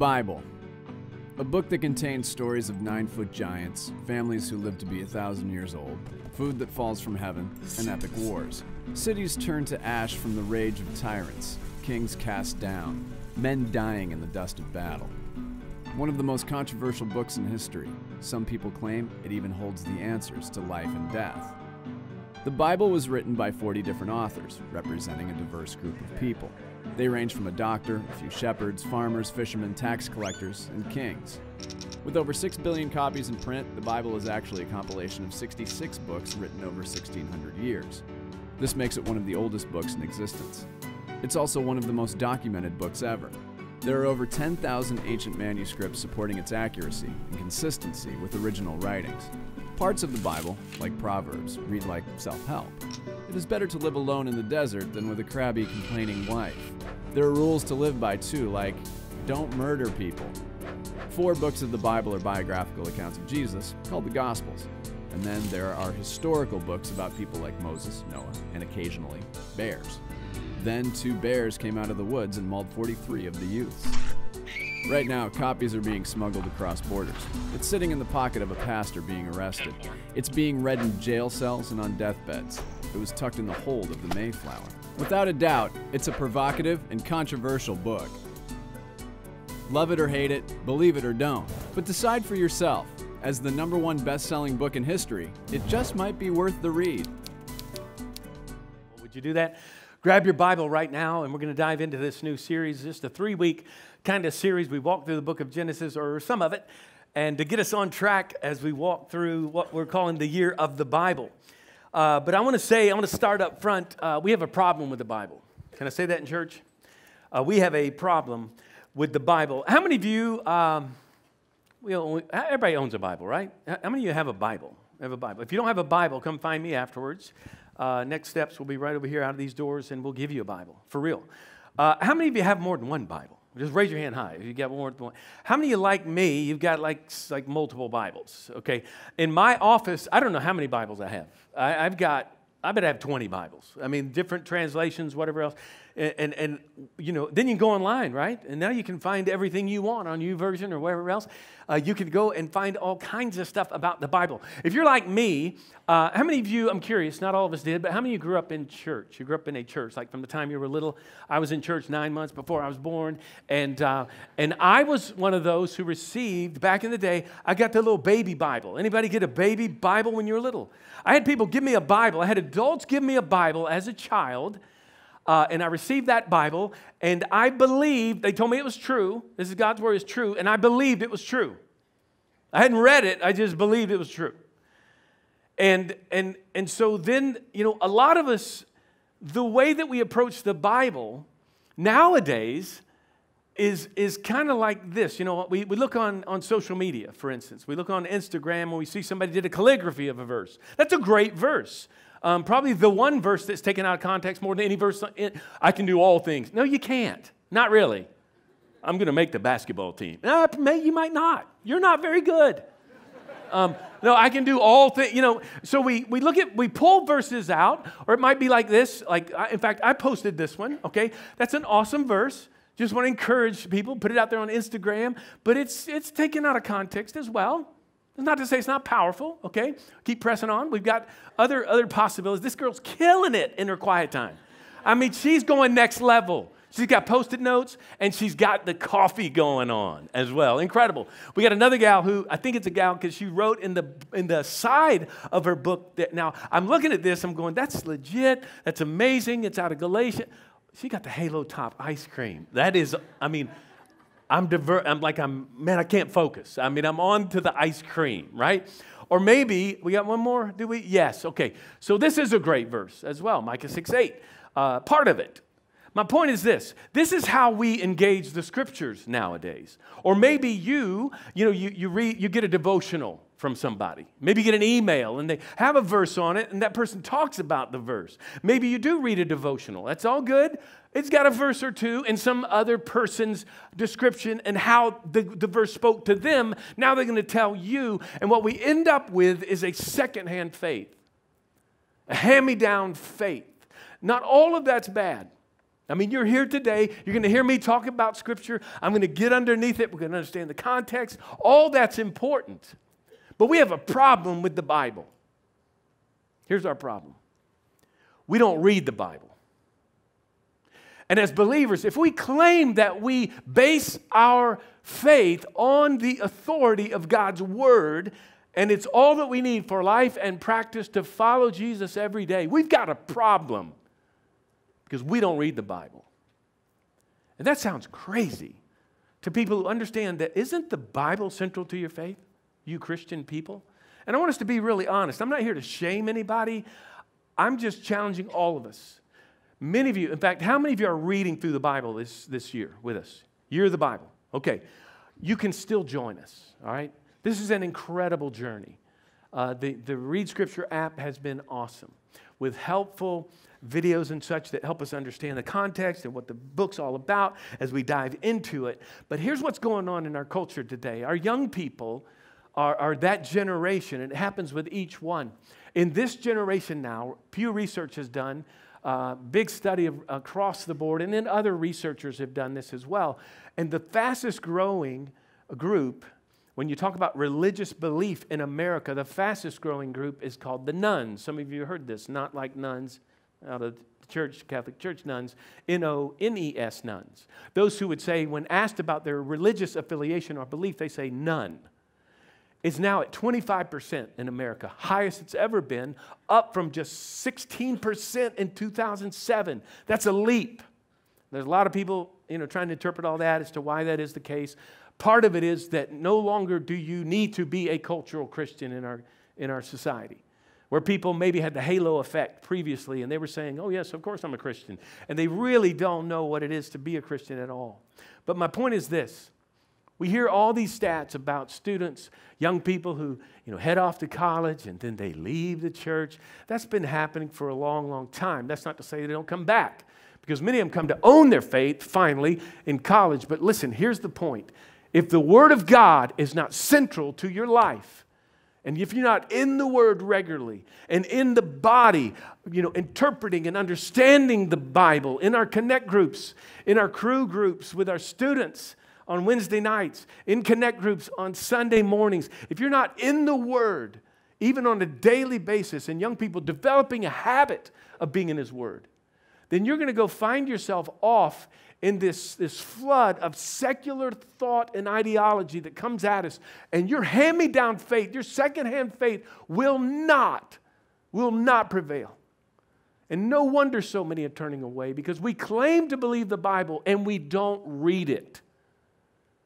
Bible. A book that contains stories of nine foot giants, families who live to be a thousand years old, food that falls from heaven, and epic wars. Cities turn to ash from the rage of tyrants, kings cast down, men dying in the dust of battle. One of the most controversial books in history. Some people claim it even holds the answers to life and death. The Bible was written by 40 different authors, representing a diverse group of people. They range from a doctor, a few shepherds, farmers, fishermen, tax collectors, and kings. With over 6 billion copies in print, the Bible is actually a compilation of 66 books written over 1600 years. This makes it one of the oldest books in existence. It's also one of the most documented books ever. There are over 10,000 ancient manuscripts supporting its accuracy and consistency with original writings. Parts of the Bible, like Proverbs, read like self help. It is better to live alone in the desert than with a crabby, complaining wife. There are rules to live by too, like don't murder people. Four books of the Bible are biographical accounts of Jesus, called the Gospels. And then there are historical books about people like Moses, Noah, and occasionally bears. Then two bears came out of the woods and mauled 43 of the youths. Right now, copies are being smuggled across borders. It's sitting in the pocket of a pastor being arrested. It's being read in jail cells and on deathbeds. It was tucked in the hold of the Mayflower. Without a doubt, it's a provocative and controversial book. Love it or hate it, believe it or don't, but decide for yourself. As the number one best selling book in history, it just might be worth the read. Would you do that? Grab your Bible right now, and we're going to dive into this new series. Just a three week kind of series. We walk through the book of Genesis, or some of it, and to get us on track as we walk through what we're calling the year of the Bible. Uh, but I want to say, I want to start up front. Uh, we have a problem with the Bible. Can I say that in church? Uh, we have a problem with the Bible. How many of you, um, we everybody owns a Bible, right? How many of you have a Bible? Have a Bible. If you don't have a Bible, come find me afterwards. Uh, next steps will be right over here out of these doors, and we'll give you a Bible for real. Uh, how many of you have more than one Bible? Just raise your hand high if you got more than one. How many of you, like me, you've got like, like multiple Bibles? Okay. In my office, I don't know how many Bibles I have. I, I've got, I bet I have 20 Bibles. I mean, different translations, whatever else. And, and, and, you know, then you can go online, right? And now you can find everything you want on YouVersion or wherever else. Uh, you can go and find all kinds of stuff about the Bible. If you're like me, uh, how many of you, I'm curious, not all of us did, but how many of you grew up in church? You grew up in a church, like from the time you were little. I was in church nine months before I was born. And, uh, and I was one of those who received, back in the day, I got the little baby Bible. Anybody get a baby Bible when you were little? I had people give me a Bible. I had adults give me a Bible as a child. Uh, and I received that Bible, and I believed, they told me it was true. This is God's word is true, and I believed it was true. I hadn't read it, I just believed it was true. And, and, and so then, you know, a lot of us, the way that we approach the Bible nowadays is, is kind of like this. You know, we, we look on, on social media, for instance. We look on Instagram and we see somebody did a calligraphy of a verse. That's a great verse. Um, probably the one verse that's taken out of context more than any verse. I can do all things. No, you can't. Not really. I'm going to make the basketball team. No, you might not. You're not very good. Um, no, I can do all things. You know, so we, we look at, we pull verses out, or it might be like this. Like, I, in fact, I posted this one, okay? That's an awesome verse. Just want to encourage people, put it out there on Instagram, but it's, it's taken out of context as well. It's not to say it's not powerful, okay? Keep pressing on. We've got other, other possibilities. This girl's killing it in her quiet time. I mean, she's going next level. She's got post it notes and she's got the coffee going on as well. Incredible. We got another gal who I think it's a gal because she wrote in the, in the side of her book that now I'm looking at this, I'm going, that's legit, that's amazing, it's out of Galatia. She got the Halo Top ice cream. That is, I mean, I'm divert. I'm like I'm man. I can't focus. I mean, I'm on to the ice cream, right? Or maybe we got one more. Do we? Yes. Okay. So this is a great verse as well. Micah six eight. Uh, part of it. My point is this this is how we engage the scriptures nowadays. Or maybe you, you know, you, you read, you get a devotional from somebody. Maybe you get an email and they have a verse on it and that person talks about the verse. Maybe you do read a devotional. That's all good. It's got a verse or two and some other person's description and how the, the verse spoke to them. Now they're going to tell you. And what we end up with is a secondhand faith, a hand me down faith. Not all of that's bad. I mean, you're here today. You're going to hear me talk about Scripture. I'm going to get underneath it. We're going to understand the context. All that's important. But we have a problem with the Bible. Here's our problem we don't read the Bible. And as believers, if we claim that we base our faith on the authority of God's Word, and it's all that we need for life and practice to follow Jesus every day, we've got a problem because we don't read the Bible. And that sounds crazy to people who understand that isn't the Bible central to your faith, you Christian people? And I want us to be really honest. I'm not here to shame anybody. I'm just challenging all of us Many of you, in fact, how many of you are reading through the Bible this, this year with us? Year of the Bible. Okay. You can still join us, all right? This is an incredible journey. Uh, the, the Read Scripture app has been awesome with helpful videos and such that help us understand the context and what the book's all about as we dive into it. But here's what's going on in our culture today our young people are, are that generation, and it happens with each one. In this generation now, Pew Research has done uh, big study of, across the board, and then other researchers have done this as well. And the fastest growing group, when you talk about religious belief in America, the fastest growing group is called the nones. Some of you heard this, not like nuns out of the church, Catholic Church nuns, N O N E S nuns. Those who would say, when asked about their religious affiliation or belief, they say none is now at 25% in America, highest it's ever been, up from just 16% in 2007. That's a leap. There's a lot of people, you know, trying to interpret all that as to why that is the case. Part of it is that no longer do you need to be a cultural Christian in our, in our society. Where people maybe had the halo effect previously and they were saying, oh, yes, of course I'm a Christian. And they really don't know what it is to be a Christian at all. But my point is this we hear all these stats about students, young people who you know, head off to college and then they leave the church. That's been happening for a long, long time. That's not to say they don't come back, because many of them come to own their faith finally in college. But listen, here's the point if the Word of God is not central to your life, and if you're not in the Word regularly and in the body, you know, interpreting and understanding the Bible in our connect groups, in our crew groups with our students, on Wednesday nights, in connect groups on Sunday mornings, if you're not in the Word, even on a daily basis, and young people developing a habit of being in His Word, then you're going to go find yourself off in this, this flood of secular thought and ideology that comes at us. And your hand me down faith, your secondhand faith, will not, will not prevail. And no wonder so many are turning away because we claim to believe the Bible and we don't read it.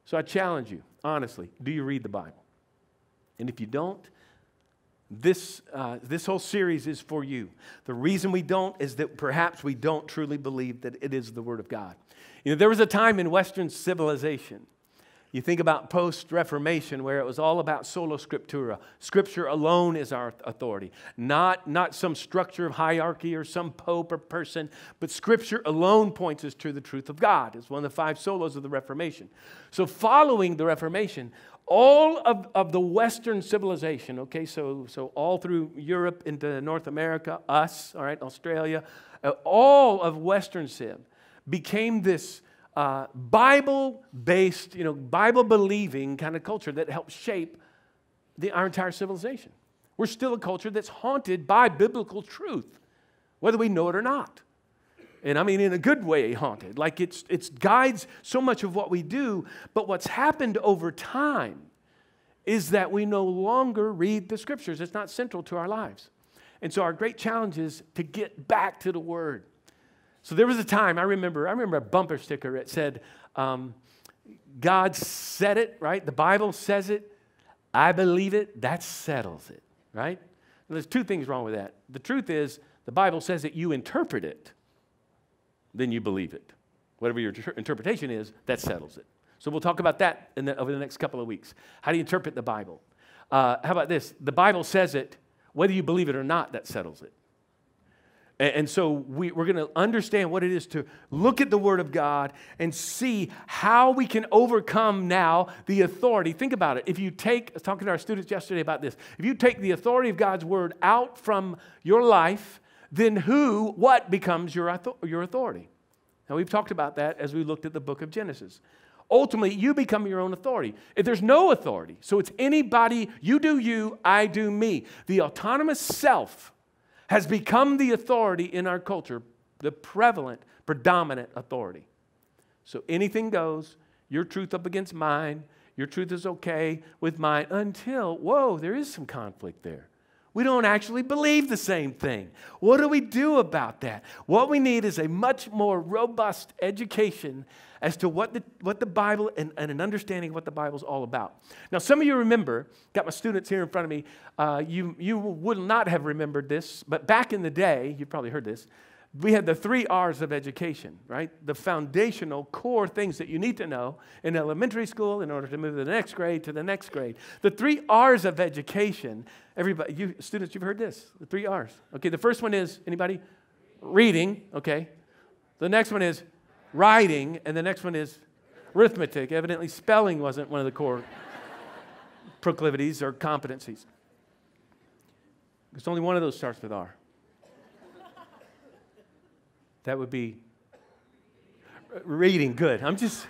So I challenge you, honestly, do you read the Bible? And if you don't, this, uh, this whole series is for you. The reason we don't is that perhaps we don't truly believe that it is the Word of God. You know, there was a time in Western civilization you think about post Reformation, where it was all about sola scriptura. Scripture alone is our authority, not, not some structure of hierarchy or some pope or person, but Scripture alone points us to the truth of God. It's one of the five solas of the Reformation. So, following the Reformation, all of, of the Western civilization, okay, so, so all through Europe into North America, us, all right, Australia, uh, all of Western civ became this uh, Bible based, you know, Bible believing kind of culture that helped shape the, our entire civilization. We're still a culture that's haunted by biblical truth, whether we know it or not. And I mean, in a good way, haunted. Like it's, it's guides so much of what we do. But what's happened over time is that we no longer read the scriptures. It's not central to our lives. And so our great challenge is to get back to the Word. So there was a time I remember. I remember a bumper sticker that said, um, "God said it." Right? The Bible says it. I believe it. That settles it. Right? And there's two things wrong with that. The truth is, the Bible says it. You interpret it, then you believe it. Whatever your ter- interpretation is, that settles it. So we'll talk about that the, over the next couple of weeks. How do you interpret the Bible? Uh, how about this? The Bible says it. Whether you believe it or not, that settles it. And so we, are going to understand what it is to look at the Word of God and see how we can overcome now the authority. Think about it. If you take, I was talking to our students yesterday about this, if you take the authority of God's Word out from your life, then who, what becomes your, your authority? Now, we've talked about that as we looked at the book of Genesis. Ultimately, you become your own authority. If there's no authority, so it's anybody, you do you, I do me. The autonomous self has become the authority in our culture, the prevalent, predominant authority. So anything goes, your truth up against mine, your truth is okay with mine, until, whoa, there is some conflict there. We don't actually believe the same thing. What do we do about that? What we need is a much more robust education as to what the, what the Bible and, and an understanding of what the Bible's all about. Now, some of you remember, got my students here in front of me, uh, you, you would not have remembered this, but back in the day, you've probably heard this, we had the three R's of education, right? The foundational core things that you need to know in elementary school in order to move to the next grade to the next grade. The three R's of education, everybody, you students, you've heard this. The three R's. Okay, the first one is anybody? Reading, okay. The next one is writing, and the next one is arithmetic. Evidently, spelling wasn't one of the core proclivities or competencies. Because only one of those starts with R. That would be reading. Good. I'm just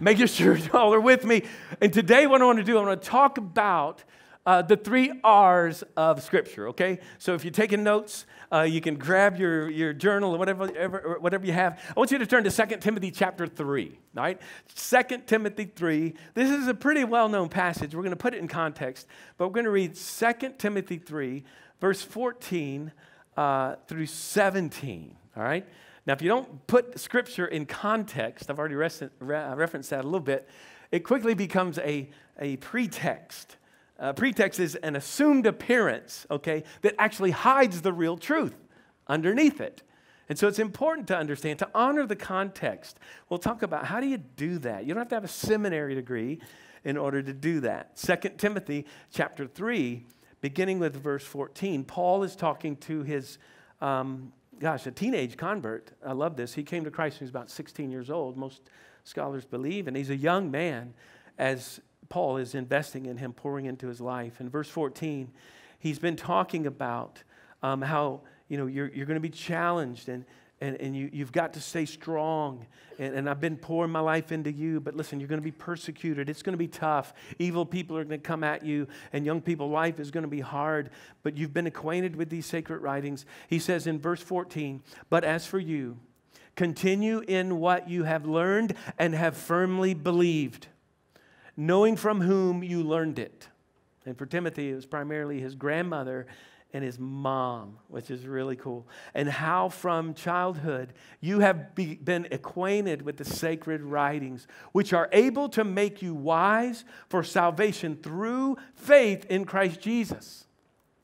making sure y'all are with me. And today, what I want to do, I want to talk about uh, the three R's of Scripture, okay? So if you're taking notes, uh, you can grab your, your journal or whatever, whatever, whatever you have. I want you to turn to 2 Timothy chapter 3, all right? 2 Timothy 3. This is a pretty well known passage. We're going to put it in context, but we're going to read 2 Timothy 3, verse 14 uh, through 17, all right? Now, if you don't put scripture in context, I've already re- referenced that a little bit, it quickly becomes a, a pretext. A pretext is an assumed appearance, okay, that actually hides the real truth underneath it. And so it's important to understand, to honor the context. We'll talk about how do you do that? You don't have to have a seminary degree in order to do that. 2 Timothy chapter 3, beginning with verse 14, Paul is talking to his um, gosh, a teenage convert. I love this. He came to Christ when he was about 16 years old. Most scholars believe. And he's a young man as Paul is investing in him, pouring into his life. In verse 14, he's been talking about um, how you know you're, you're going to be challenged and and, and you, you've got to stay strong. And, and I've been pouring my life into you, but listen, you're going to be persecuted. It's going to be tough. Evil people are going to come at you, and young people, life is going to be hard. But you've been acquainted with these sacred writings. He says in verse 14, But as for you, continue in what you have learned and have firmly believed, knowing from whom you learned it. And for Timothy, it was primarily his grandmother and his mom, which is really cool. And how from childhood you have be, been acquainted with the sacred writings, which are able to make you wise for salvation through faith in Christ Jesus.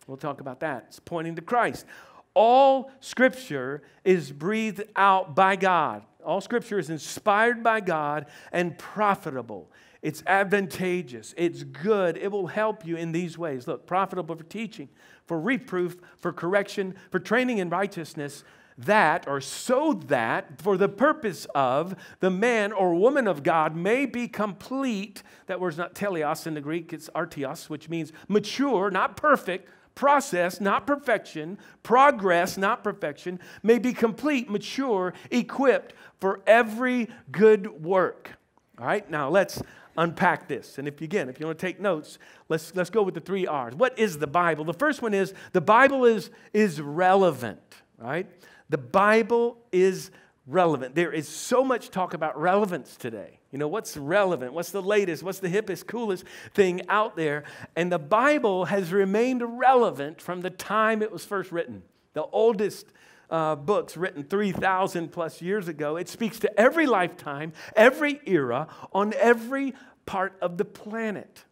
We'll talk about that. It's pointing to Christ. All scripture is breathed out by God. All scripture is inspired by God and profitable. It's advantageous. It's good. It will help you in these ways. Look, profitable for teaching, for reproof, for correction, for training in righteousness, that or so that for the purpose of the man or woman of God may be complete. That word's not teleos in the Greek, it's artios, which means mature, not perfect, process, not perfection, progress, not perfection, may be complete, mature, equipped for every good work. All right, now let's unpack this. And if you, again, if you want to take notes, let's, let's go with the three R's. What is the Bible? The first one is the Bible is, is relevant, right? The Bible is relevant. There is so much talk about relevance today. You know, what's relevant? What's the latest? What's the hippest, coolest thing out there? And the Bible has remained relevant from the time it was first written. The oldest uh, books written 3,000 plus years ago. It speaks to every lifetime, every era, on every part of the planet.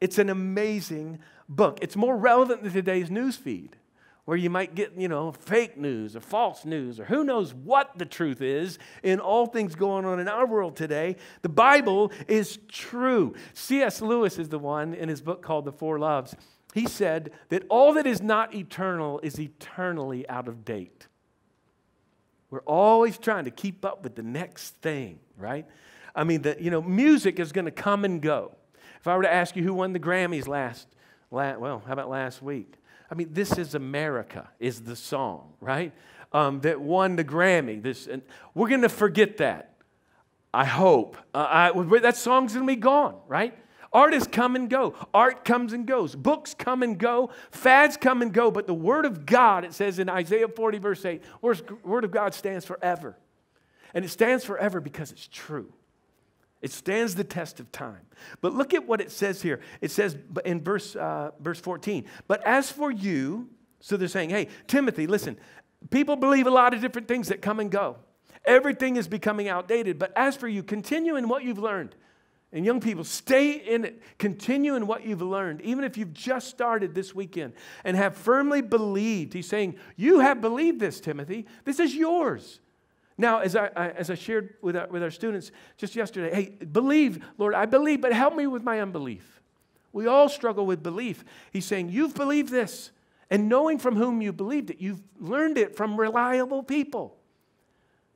It's an amazing book. It's more relevant than today's news feed, where you might get, you know, fake news or false news or who knows what the truth is in all things going on in our world today. The Bible is true. C.S. Lewis is the one in his book called The Four Loves. He said that all that is not eternal is eternally out of date. We're always trying to keep up with the next thing, right? I mean, the, you know, music is going to come and go. If I were to ask you who won the Grammys last, last, well, how about last week? I mean, This Is America is the song, right? um, that won the Grammy. This, and we're going to forget that. I hope. Uh, I, that song's going to be gone, right? Artists come and go. Art comes and goes. Books come and go. Fads come and go. But the Word of God, it says in Isaiah 40, verse 8, Word of God stands forever. And it stands forever because it's true. It stands the test of time. But look at what it says here. It says in verse, uh, verse 14, But as for you, so they're saying, hey, Timothy, listen, people believe a lot of different things that come and go. Everything is becoming outdated. But as for you, continue in what you've learned and young people, stay in it. Continue in what you've learned, even if you've just started this weekend and have firmly believed. He's saying, You have believed this, Timothy. This is yours. Now, as I, I as I shared with our, with our students just yesterday, hey, believe, Lord, I believe, but help me with my unbelief. We all struggle with belief. He's saying, You've believed this. And knowing from whom you believed it, you've learned it from reliable people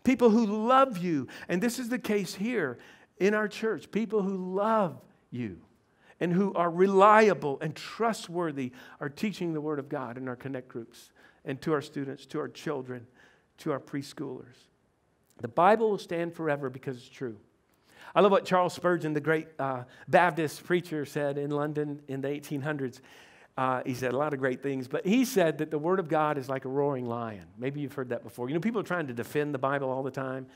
people who love you. And this is the case here in our church, people who love you and who are reliable and trustworthy are teaching the Word of God in our connect groups and to our students, to our children, to our preschoolers. The Bible will stand forever because it's true. I love what Charles Spurgeon, the great uh, Baptist preacher, said in London in the 1800s. Uh, he said a lot of great things, but he said that the Word of God is like a roaring lion. Maybe you've heard that before. You know, people are trying to defend the Bible all the time.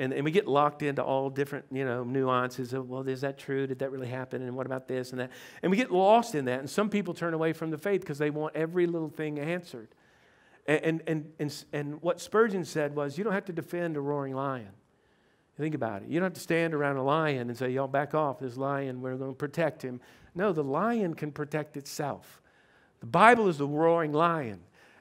And, and we get locked into all different, you know, nuances of, well, is that true? Did that really happen? And what about this and that? And we get lost in that. And some people turn away from the faith because they want every little thing answered. And, and, and, and, and what Spurgeon said was, you don't have to defend a roaring lion. Think about it. You don't have to stand around a lion and say, y'all back off. This lion, we're going to protect him. No, the lion can protect itself. The Bible is the roaring lion.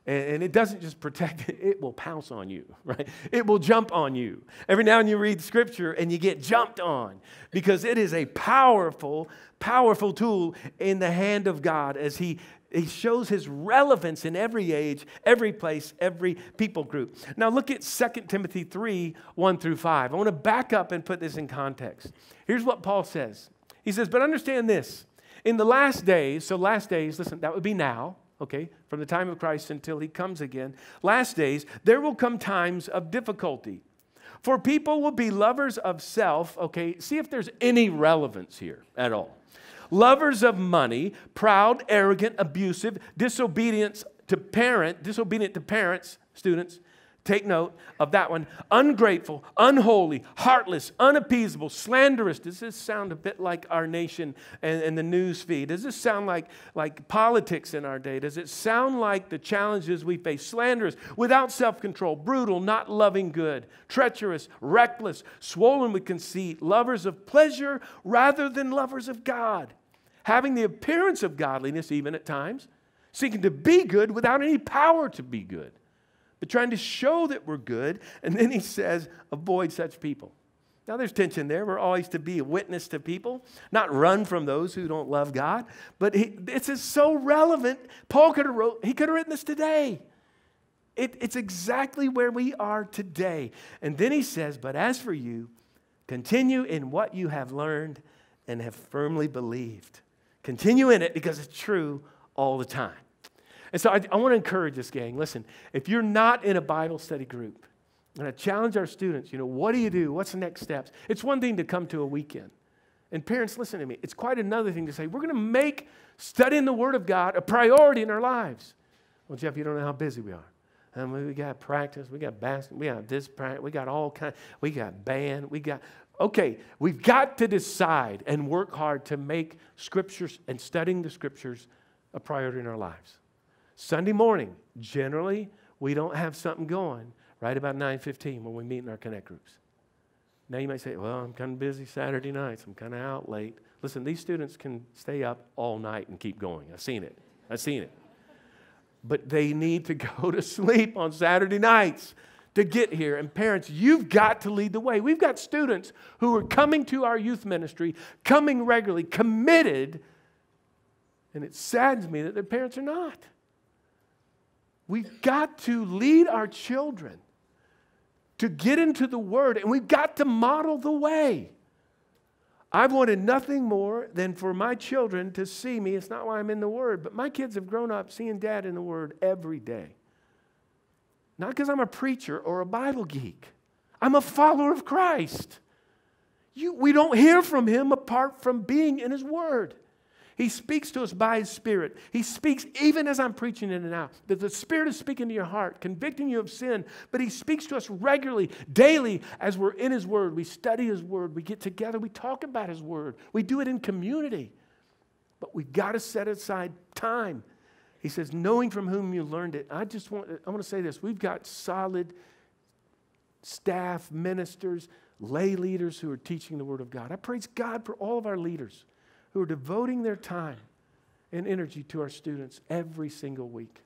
And, it doesn't just protect it, will pounce on you, right? It will jump on you. Every now and you read scripture and you get jumped on because it is a powerful, powerful tool in the hand of God as He he shows his relevance in every age, every place, every people group. Now look at 2 Timothy 3 1 through 5. I want to back up and put this in context. Here's what Paul says He says, But understand this in the last days, so last days, listen, that would be now, okay, from the time of Christ until he comes again, last days, there will come times of difficulty. For people will be lovers of self, okay, see if there's any relevance here at all. Lovers of money, proud, arrogant, abusive, disobedient to parent, disobedient to parents, students, Take note of that one. Ungrateful, unholy, heartless, unappeasable, slanderous. Does this sound a bit like our nation and, and, the news feed? Does this sound like, like politics in our day? Does it sound like the challenges we face? Slanderous, without self control, brutal, not loving good, treacherous, reckless, swollen with conceit, lovers of pleasure rather than lovers of God, having the appearance of godliness even at times, seeking to be good without any power to be good but trying to show that we're good. And then he says, avoid such people. Now, there's tension there. We're always to be a witness to people, not run from those who don't love God. But he, this is so relevant. Paul could have wrote, he could have written this today. It, it's exactly where we are today. And then he says, But as for you, continue in what you have learned and have firmly believed. Continue in it because it's true all the time. And so I, I want to encourage this gang. Listen, if you're not in a Bible study group, and I challenge our students, you know, what do you do? What's the next steps? It's one thing to come to a weekend. And parents, listen to me. It's quite another thing to say, we're going to make studying the Word of God a priority in our lives. Well, Jeff, you don't know how busy we are. And we got practice, we got basketball, we got this practice, we got all kind, we got band, we got okay, we've got to decide and work hard to make scriptures and studying the scriptures a priority in our lives. Sunday morning, generally, we don't have something going right about 9.15 when we meet in our connect groups. Now you might say, well, I'm kind of busy Saturday nights. I'm kind of out late. Listen, these students can stay up all night and keep going. I've seen it. I've seen it. But they need to go to sleep on Saturday nights to get here. And parents, you've got to lead the way. We've got students who are coming to our youth ministry, coming regularly, committed, and it saddens me that their parents are not. We've got to lead our children to get into the Word, and we've got to model the way. I've wanted nothing more than for my children to see me. It's not why I'm in the Word, but my kids have grown up seeing Dad in the Word every day. Not because I'm a preacher or a Bible geek. I'm a follower of Christ. You, we don't hear from him apart from being in his word. He speaks to us by His Spirit. He speaks even as I'm preaching in and out. That the Spirit is speaking to your heart, convicting you of sin, but He speaks to us regularly, daily, as we're in His Word. We study His Word. We get together. We talk about His Word. We do it in community. But we've got to set aside time. He says, knowing from whom you learned it. I just want, I want to say this. We've got solid staff, ministers, lay leaders who are teaching the Word of God. I praise God for all of our leaders who are devoting their time and energy to our students every single week.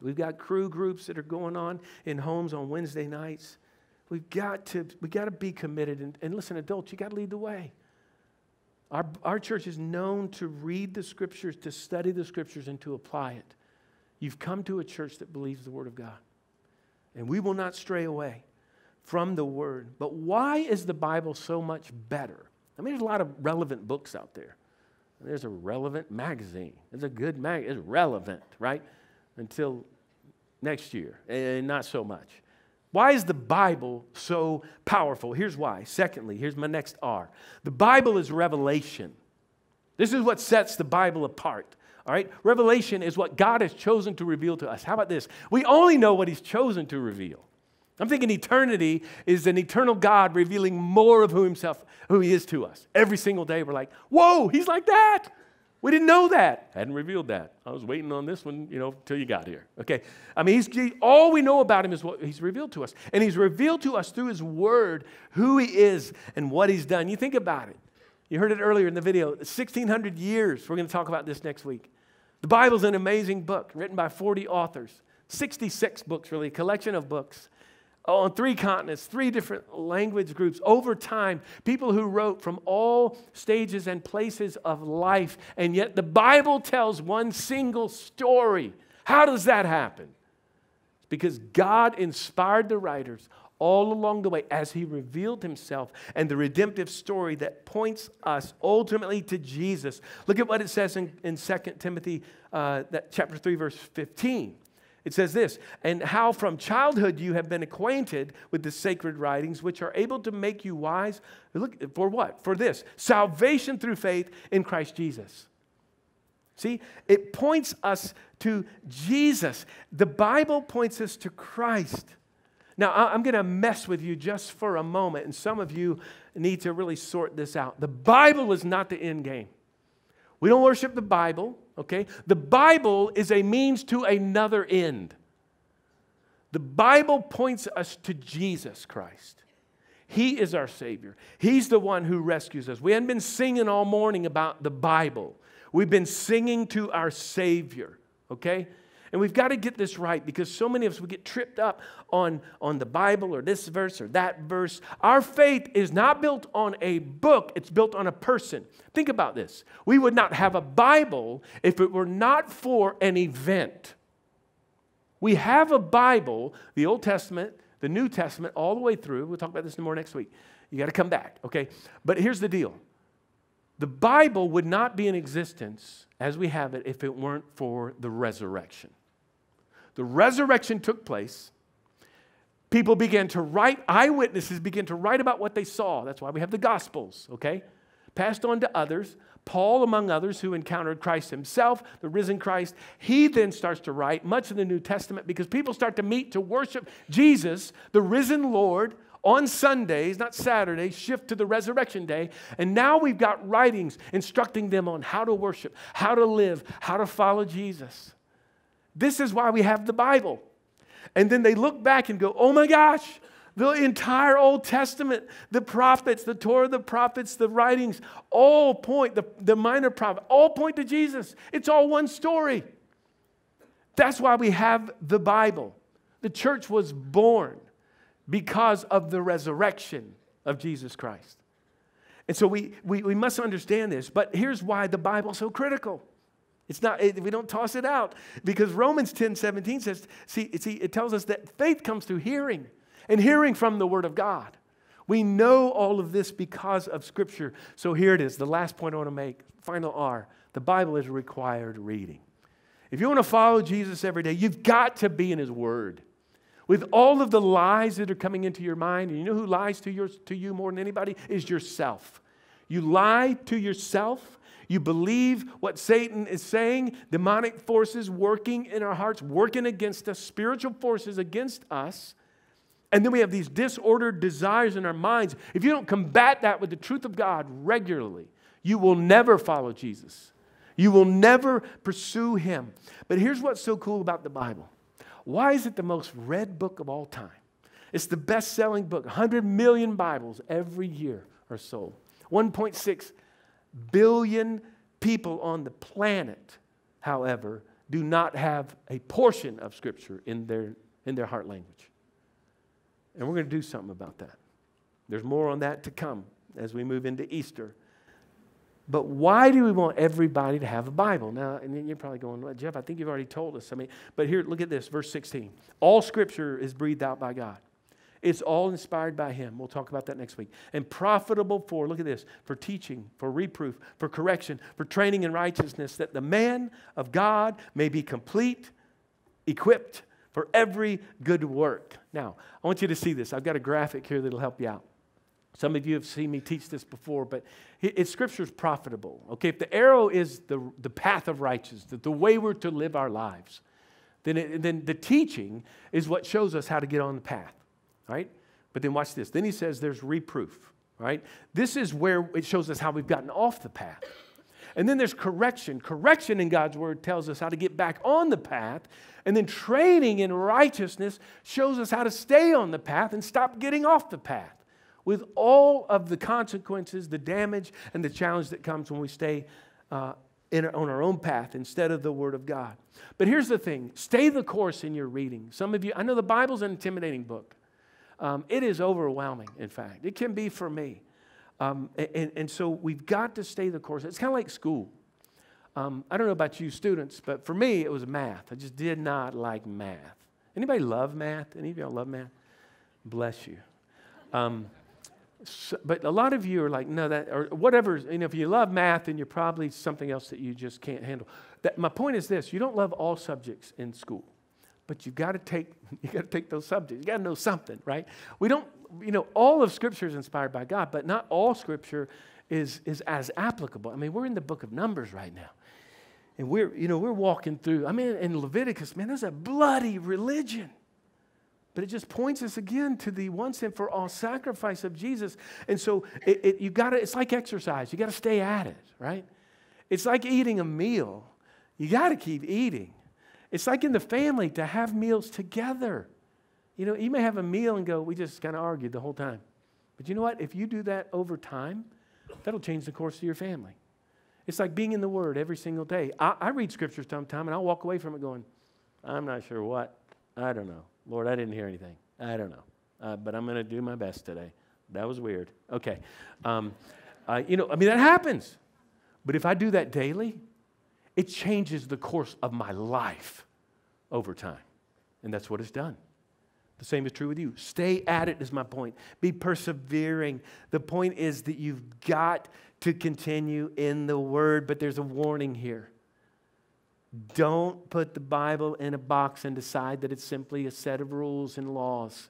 We've got crew groups that are going on in homes on Wednesday nights. We've got to, we got to be committed. And, and listen, adults, you got to lead the way. Our, our church is known to read the scriptures, to study the scriptures, and to apply it. You've come to a church that believes the Word of God. And we will not stray away from the Word. But why is the Bible so much better I mean, there's a lot of relevant books out there. There's a relevant magazine. It's a good mag. It's relevant, right? Until next year, and not so much. Why is the Bible so powerful? Here's why. Secondly, here's my next R. The Bible is revelation. This is what sets the Bible apart. All right? Revelation is what God has chosen to reveal to us. How about this? We only know what He's chosen to reveal. I'm thinking eternity is an eternal God revealing more of who himself, who he is to us. Every single day we're like, whoa, he's like that. We didn't know that. Hadn't revealed that. I was waiting on this one, you know, till you got here. Okay. I mean, he's, he, all we know about him is what he's revealed to us. And he's revealed to us through his word who he is and what he's done. You think about it. You heard it earlier in the video 1,600 years. We're going to talk about this next week. The Bible's an amazing book written by 40 authors, 66 books, really, a collection of books on three continents, three different language groups. Over time, people who wrote from all stages and places of life, and yet the Bible tells one single story. How does that happen? It's because God inspired the writers all along the way as he revealed himself and the redemptive story that points us ultimately to Jesus. Look at what it says in, in 2 Timothy uh, that, chapter 3, verse 15. It says this, and how from childhood you have been acquainted with the sacred writings, which are able to make you wise. Look, for what? For this salvation through faith in Christ Jesus. See, it points us to Jesus. The Bible points us to Christ. Now, I'm going to mess with you just for a moment, and some of you need to really sort this out. The Bible is not the end game. We don't worship the Bible, okay? The Bible is a means to another end. The Bible points us to Jesus Christ. He is our Savior. He's the one who rescues us. We haven't been singing all morning about the Bible. We've been singing to our Savior, okay? And we've got to get this right because so many of us, we get tripped up on, on the Bible or this verse or that verse. Our faith is not built on a book, it's built on a person. Think about this. We would not have a Bible if it were not for an event. We have a Bible, the Old Testament, the New Testament, all the way through. We'll talk about this more next week. You got to come back, okay? But here's the deal the Bible would not be in existence as we have it if it weren't for the resurrection. The resurrection took place. People began to write, eyewitnesses began to write about what they saw. That's why we have the Gospels, okay? Passed on to others. Paul, among others, who encountered Christ himself, the risen Christ, he then starts to write much of the New Testament because people start to meet to worship Jesus, the risen Lord, on Sundays, not Saturdays, shift to the resurrection day. And now we've got writings instructing them on how to worship, how to live, how to follow Jesus. This is why we have the Bible. And then they look back and go, oh my gosh, the entire Old Testament, the prophets, the Torah, the prophets, the writings, all point, the, the minor prophet, all point to Jesus. It's all one story. That's why we have the Bible. The church was born because of the resurrection of Jesus Christ. And so we, we, we must understand this. But here's why the Bible's so critical. It's not, it, we don't toss it out because Romans 10 17 says, see, see, it tells us that faith comes through hearing and hearing from the Word of God. We know all of this because of Scripture. So here it is, the last point I want to make, final R. The Bible is required reading. If you want to follow Jesus every day, you've got to be in His Word. with all of the lies that are coming into your mind, and you know who lies to, yours, to you more than anybody? Is yourself. You lie to yourself. You believe what Satan is saying, demonic forces working in our hearts, working against us, spiritual forces against us. And then we have these disordered desires in our minds. If you don't combat that with the truth of God regularly, you will never follow Jesus. You will never pursue him. But here's what's so cool about the Bible why is it the most read book of all time? It's the best selling book. 100 million Bibles every year are sold. 1.6 billion people on the planet, however, do not have a portion of Scripture in their, in their heart language. And we're going to do something about that. There's more on that to come as we move into Easter. But why do we want everybody to have a Bible? Now, and then you're probably going, well, Jeff, I think you've already told us. I mean, but here, look at this, verse 16. All scripture is breathed out by God. It's all inspired by Him. We'll talk about that next week. And profitable for, look at this, for teaching, for reproof, for correction, for training in righteousness, that the man of God may be complete, equipped for every good work. Now, I want you to see this. I've got a graphic here that'll help you out. Some of you have seen me teach this before, but it, Scripture is profitable. Okay, if the arrow is the, the path of righteousness, the, the way we're to live our lives, then, it, then the teaching is what shows us how to get on the path, right? But then watch this. Then he says there's reproof, right? This is where it shows us how we've gotten off the path. And then there's correction. Correction in God's word tells us how to get back on the path. And then training in righteousness shows us how to stay on the path and stop getting off the path with all of the consequences, the damage, and the challenge that comes when we stay uh, in, on our own path instead of the Word of God. But here's the thing stay the course in your reading. Some of you, I know the Bible's an intimidating book. Um, it is overwhelming, in fact. It can be for me. Um, and, and, so we've got to stay the course. It's kind of like school. Um, I don't know about you students, but for me, it was math. I just did not like math. Anybody love math? Any of y'all love math? Bless you. Um, so, but a lot of you are like, no, that, or whatever, you know, if you love math, then you're probably something else that you just can't handle. That, my point is this you don't love all subjects in school, but you've got to take, you got to take those subjects. You got to know something, right? We don't, you know, all of Scripture is inspired by God, but not all Scripture is, is as applicable. I mean, we're in the book of Numbers right now. And we're, you know, we're walking through, I mean, in Leviticus, man, there's a bloody religion. But it just points us again to the once and for all sacrifice of Jesus. And so it, it, you gotta, it's like exercise. You got to stay at it, right? It's like eating a meal. You got to keep eating. It's like in the family to have meals together. You know, you may have a meal and go, we just kind of argued the whole time. But you know what? If you do that over time, that'll change the course of your family. It's like being in the Word every single day. I, I read scriptures sometimes and I'll walk away from it going, I'm not sure what. I don't know. Lord, I didn't hear anything. I don't know. Uh, but I'm going to do my best today. That was weird. Okay. Um, uh, you know, I mean, that happens. But if I do that daily, it changes the course of my life over time. And that's what it's done. The same is true with you. Stay at it, is my point. Be persevering. The point is that you've got to continue in the Word, but there's a warning here. Don't put the Bible in a box and decide that it's simply a set of rules and laws.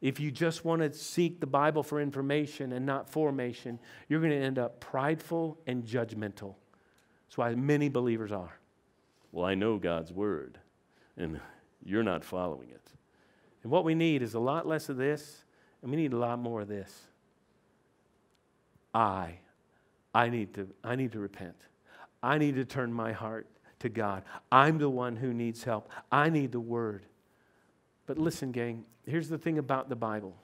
If you just want to seek the Bible for information and not formation, you're going to end up prideful and judgmental. That's why many believers are. Well, I know God's word, and you're not following it. And what we need is a lot less of this, and we need a lot more of this. I, I need to, I need to repent. I need to turn my heart to God. I'm the one who needs help. I need the word. But listen, gang, here's the thing about the Bible.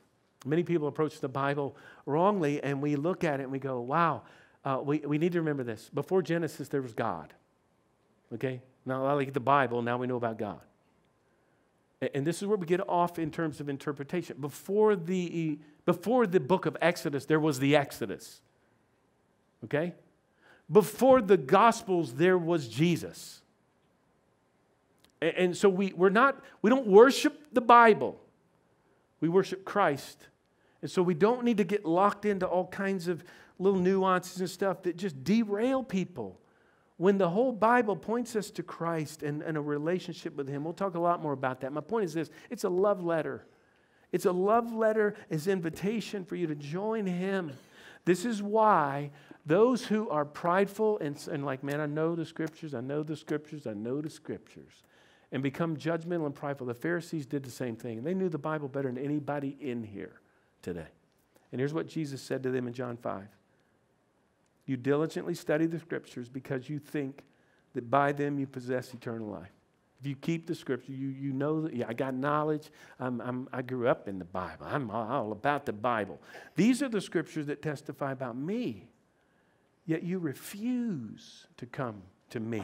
Many people approach the Bible wrongly, and we look at it and we go, wow, uh, we, we need to remember this. Before Genesis, there was God. Okay? Now, I like the Bible, now we know about God. And this is where we get off in terms of interpretation. Before the, before the book of Exodus, there was the Exodus. Okay? before the Gospels, there was Jesus. And so we, we're not, we don't worship the Bible, we worship Christ. And so we don't need to get locked into all kinds of little nuances and stuff that just derail people. when the whole Bible points us to Christ and, and a relationship with Him, we'll talk a lot more about that. My point is this it's a love letter. It's a love letter, it's invitation for you to join Him. This is why those who are prideful and, and like, man, I know the scriptures, I know the scriptures, I know the scriptures, and become judgmental and prideful. The Pharisees did the same thing. and They knew the Bible better than anybody in here today. And here's what Jesus said to them in John 5 You diligently study the scriptures because you think that by them you possess eternal life. If you keep the scripture, you, you know that, yeah, I got knowledge. I'm, I'm, I grew up in the Bible. I'm all about the Bible. These are the scriptures that testify about me. Yet you refuse to come to me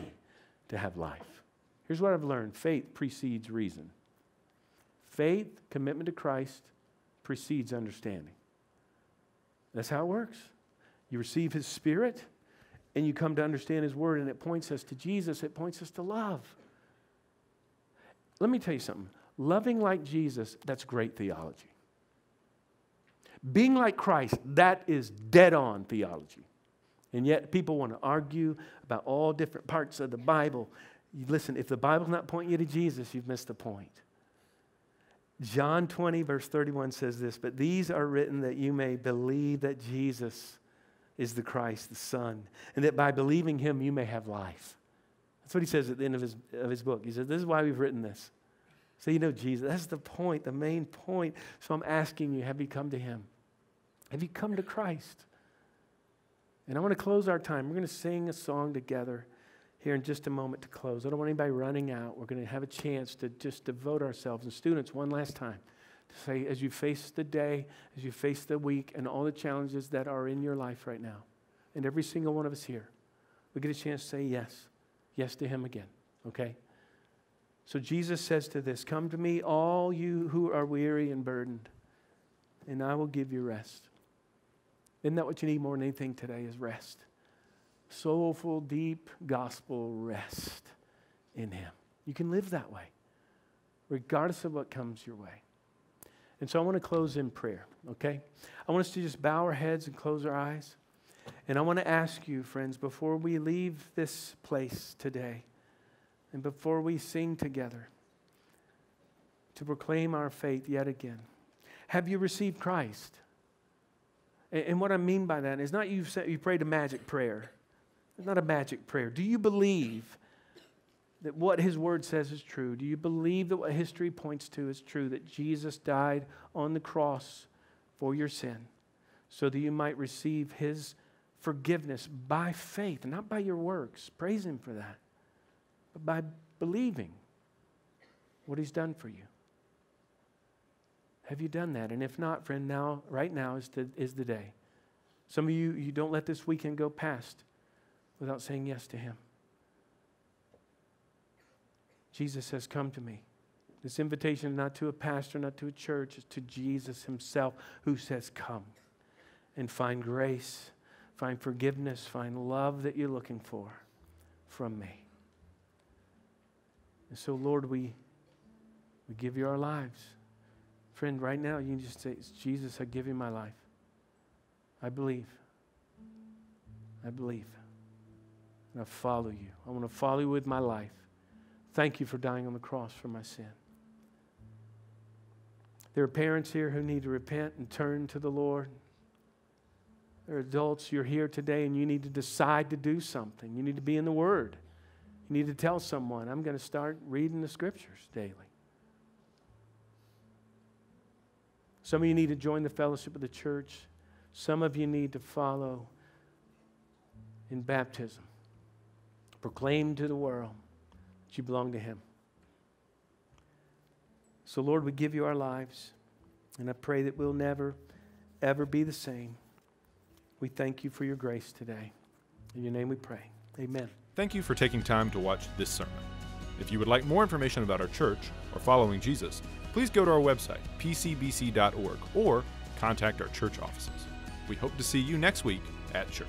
to have life. Here's what I've learned faith precedes reason. Faith, commitment to Christ, precedes understanding. That's how it works. You receive His Spirit, and you come to understand His Word, and it points us to Jesus, it points us to love. Let me tell you something. Loving like Jesus, that's great theology. Being like Christ, that is dead on theology. And yet people want to argue about all different parts of the Bible. Listen, if the Bible's not pointing you to Jesus, you've missed the point. John 20, verse 31 says this But these are written that you may believe that Jesus is the Christ, the Son, and that by believing him you may have life. That's what he says at the end of his, of his book. He says, This is why we've written this. So you know Jesus. That's the point, the main point. So I'm asking you, have you come to him? Have you come to Christ? And I want to close our time. We're going to sing a song together here in just a moment to close. I don't want anybody running out. We're going to have a chance to just devote ourselves. And students, one last time, say, as you face the day, as you face the week, and all the challenges that are in your life right now, and every single one of us here, we get a chance to say yes, yes to Him again, okay? So Jesus says to this Come to me, all you who are weary and burdened, and I will give you rest. Isn't that what you need more than anything today is rest? Soulful, deep gospel rest in Him. You can live that way, regardless of what comes your way. And so I want to close in prayer, okay? I want us to just bow our heads and close our eyes. And I want to ask you, friends, before we leave this place today, and before we sing together, to proclaim our faith yet again, have you received Christ? And, what I mean by that is not you said you prayed a magic prayer. It's not a magic prayer. Do you believe that what his word says is true? Do you believe that what history points to is true? That Jesus died on the cross for your sin so that you might receive his forgiveness by faith, not by your works. Praise him for that. But by believing what he's done for you. Have you done that? And if not, friend, now, right now is the, is the day. Some of you, you don't let this weekend go past without saying yes to Him. Jesus says, Come to me. This invitation is not to a pastor, not to a church, it's to Jesus Himself who says, Come and find grace, find forgiveness, find love that you're looking for from me. And so, Lord, we, we give you our lives. Friend, right now, you can just say, Jesus, I give you my life. I believe. I believe. And I follow you. I want to follow you with my life. Thank you for dying on the cross for my sin. There are parents here who need to repent and turn to the Lord. There are adults, you're here today and you need to decide to do something. You need to be in the Word. You need to tell someone, I'm going to start reading the Scriptures daily. Some of you need to join the fellowship of the church. Some of you need to follow in baptism. Proclaim to the world you belong to Him. So, Lord, we give you our lives, and I pray that we'll never, ever be the same. We thank you for your grace today. In your name we pray. Amen. Thank you for taking time to watch this sermon. If you would like more information about our church or following Jesus, please go to our website, pcbc.org, or contact our church offices. We hope to see you next week at church.